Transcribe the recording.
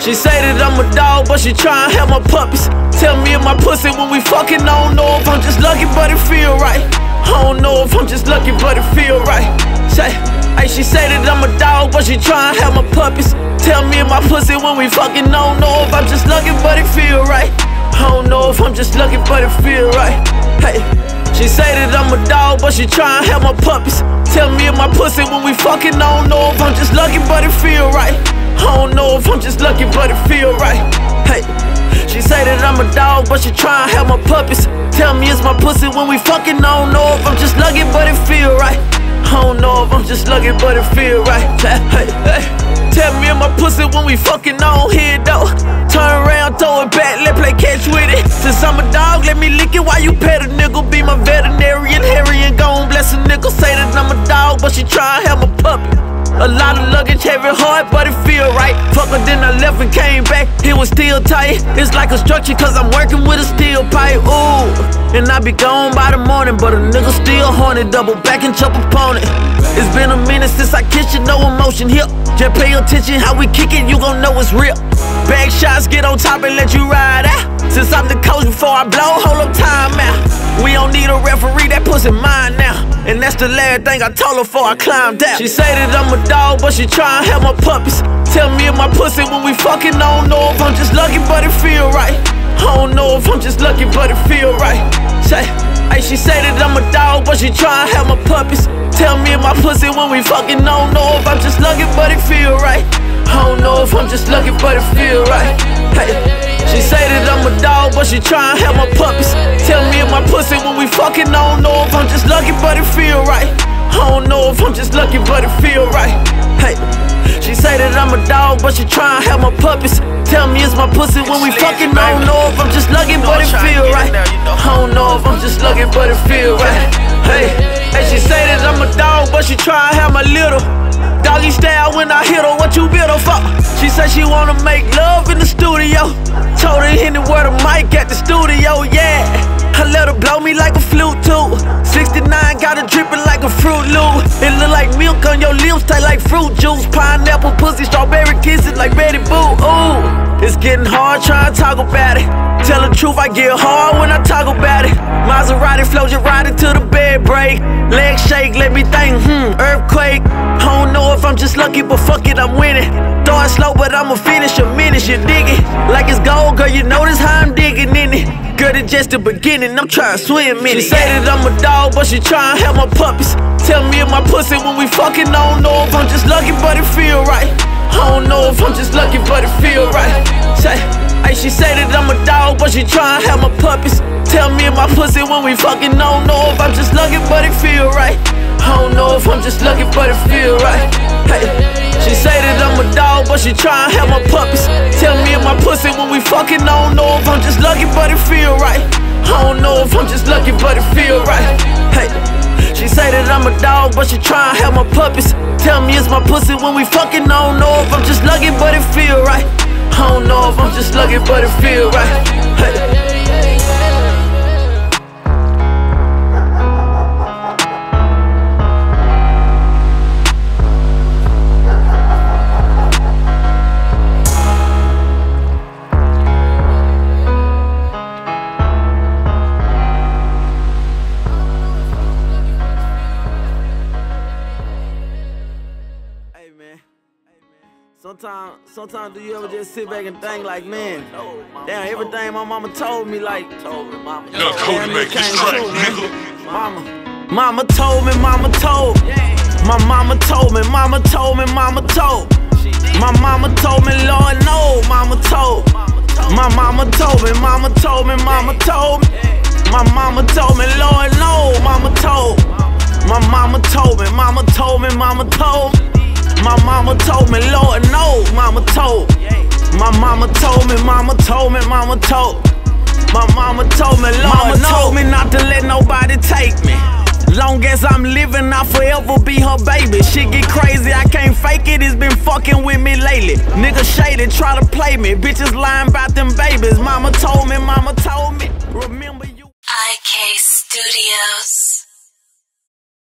She say that I'm a dog, but she tryin' to have my puppies. Tell me if my pussy when we fucking, I don't know if I'm just lucky, but it feel right. Don't know if I'm just lucky, but it feel right. Say, hey, she say that I'm a dog, but she try help my puppies. Tell me my pussy when we fucking, don't know if I'm just lucky, but it feel right. I don't know if I'm just lucky, but it feel right. Hey. She say that I'm a dog, but she try and help my puppies. Tell me if my pussy when we fucking, don't know if I'm just lucky, but it feel right. I don't know if I'm just lucky, but it feel right. Hey, she say that I'm a dog, but she try and help my puppies. Tell me it's my pussy when we fucking, don't know lucky, but it feel right. I don't know if I'm just lucky, but it feel right. Hey, hey. Tell me if my pussy when we fucking, don't hear though. Turn around, throw it back, let play catch with it. Since I'm a dog, let me lick it while you pet a nigga. Be my veterinarian, Harry and gone bless a nigga. Say that I'm a dog, but she try and help my puppy. A lot of luggage, heavy heart, but feel right. Fuck her, then I left and came back. It was still tight. It's like a structure, cause I'm working with a steel pipe. Ooh, and I be gone by the morning, but a nigga still haunted. Double back and upon it. It's been a minute since I kissed you, no emotion here. Just pay attention how we kick it, you gon' know it's real. Bag shots, get on top and let you ride out. Since I'm the coach before I blow, hold up time out. We don't need a referee, that pussy mine now. And that's the last thing I told her before I climbed out. She say that I'm a dog, but she try and help my puppies. Fucking, I don't know if I'm just lucky, but it feel right. I don't know if I'm just lucky, but it feel right. Say, hey, she say that I'm a dog, but she try and help my puppies. Tell me if my pussy when we fucking, I don't know if I'm just lucky, but it feel right. I don't know if I'm just lucky, but it feel right. Hey, she say that I'm a dog, but she try and help my puppies. Tell me if my pussy when we fucking, I don't know if I'm just lucky, but it feel right. I don't know if I'm just lucky, but it feel right. Hey, she say that I'm a dog, but she try and help my puppies. Tell me it's my pussy when we fucking, I don't know if I'm just lucky, but it feel right. I don't know if I'm just lucky, but it feel right. Hey, hey, she say that I'm a dog, but she try and have my little. Doggy style when I hit her, what you build her for? She said she wanna make love in the studio. Told her hit it where the mic at the studio, yeah. Like a Fruit Loop. It look like milk on your lips, taste like fruit juice. Pineapple pussy, strawberry kisses like Betty Boo. Ooh, it's getting hard trying to talk about it. Tell the truth, I get hard when I talk about it. Maserati flows you right into the bed break. Leg shake, let me think, hmm, earthquake. I don't know if I'm just lucky, but fuck it, I'm winning. Start slow, but I'ma finish a minute. You dig it? Like it's gold, girl, you notice how I'm digging in Just the beginning, I'm trying to swim in it. She say that I'm a dog, but she try and help my puppies. Tell me if my pussy when we fucking, I don't know if I'm just lucky, but it feel right. I don't know if I'm just lucky, but it feel right. Say, hey, she say that I'm a dog, but she try and help my puppies. Tell me if my pussy when we fucking, I don't know if I'm just lucky, but it feel right. I don't know if I'm just lucky, but it feel right. Hey, she say that I'm a dog, but she try and help my puppies. Tell my pussy when we fucking, I don't know if I'm just lucky, but it feel right. I don't know if I'm just lucky, but it feel right. Hey, she say that I'm a dog, but she try and help my puppies. Tell me it's my pussy when we fucking, I don't know if I'm just lucky, but it feel right. I don't know if I'm just lucky, but it feel right. Hey Sometimes, sometimes do you ever just sit back and think like, man, damn, everything my mama told me, like, told me, mama, Look, Cody damn, make this came track, true, nigga. Mama, mama told me, mama told. My mama told me, mama told me, mama told. My mama told me, Lord, no, mama told. My mama told me, mama told me, mama told me. My mama told me, Lord, no, mama told. My mama told me, mama told me, mama told. My mama told me, Lord, no, mama told. My mama told me, mama told me, mama told. My mama told me, Lord, mama told me not to let nobody take me. Long as I'm living, I'll forever be her baby. Shit get crazy, I can't fake it. It's been fucking with me lately. Nigga shaded, try to play me. Bitches lying about them babies. Mama told me, mama told me. Remember you. IK Studios.